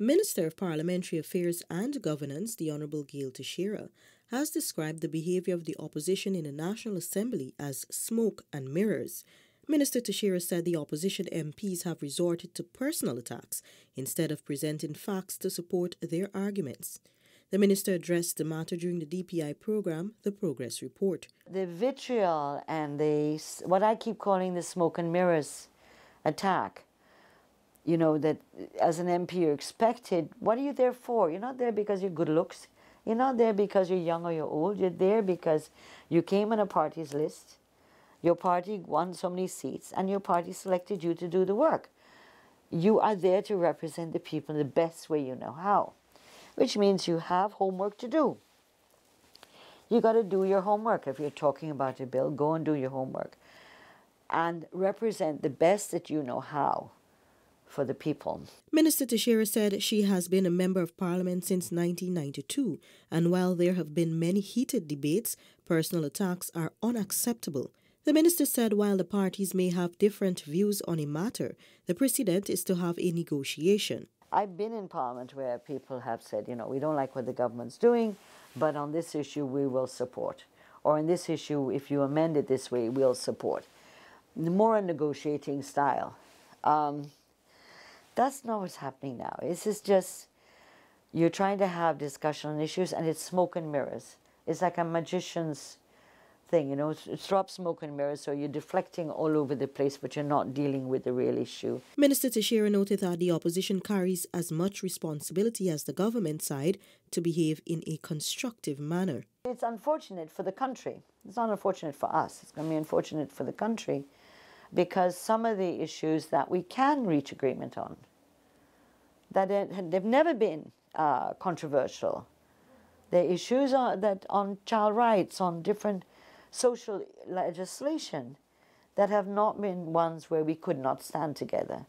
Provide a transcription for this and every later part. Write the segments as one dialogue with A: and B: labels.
A: Minister of Parliamentary Affairs and Governance, the Honourable Gail Teixeira, has described the behaviour of the opposition in the National Assembly as smoke and mirrors. Minister Teixeira said the opposition MPs have resorted to personal attacks instead of presenting facts to support their arguments. The minister addressed the matter during the DPI program, the Progress Report.
B: The vitriol and the what I keep calling the smoke and mirrors attack you know, that as an MP you're expected, what are you there for? You're not there because you're good looks. You're not there because you're young or you're old. You're there because you came on a party's list, your party won so many seats, and your party selected you to do the work. You are there to represent the people in the best way you know how, which means you have homework to do. You got to do your homework. If you're talking about a bill, go and do your homework and represent the best that you know how for the people.
A: Minister Teixeira said she has been a member of parliament since 1992, and while there have been many heated debates, personal attacks are unacceptable. The minister said while the parties may have different views on a matter, the precedent is to have a negotiation.
B: I've been in parliament where people have said, you know, we don't like what the government's doing, but on this issue we will support. Or in this issue, if you amend it this way, we'll support. More a negotiating style. Um, that's not what's happening now. This is just you're trying to have discussion on issues and it's smoke and mirrors. It's like a magician's thing, you know, it's drop smoke and mirrors, so you're deflecting all over the place, but you're not dealing with the real issue.
A: Minister Teixeira noted that the opposition carries as much responsibility as the government side to behave in a constructive manner.
B: It's unfortunate for the country. It's not unfortunate for us. It's going to be unfortunate for the country because some of the issues that we can reach agreement on, that it, they've never been uh, controversial. The issues are that on child rights, on different social legislation, that have not been ones where we could not stand together.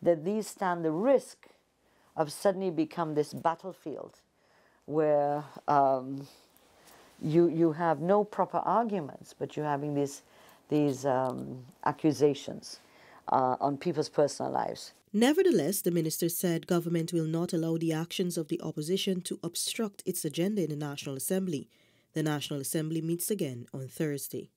B: That these stand the risk of suddenly become this battlefield where um, you, you have no proper arguments, but you're having these, these um, accusations uh, on people's personal lives.
A: Nevertheless, the minister said government will not allow the actions of the opposition to obstruct its agenda in the National Assembly. The National Assembly meets again on Thursday.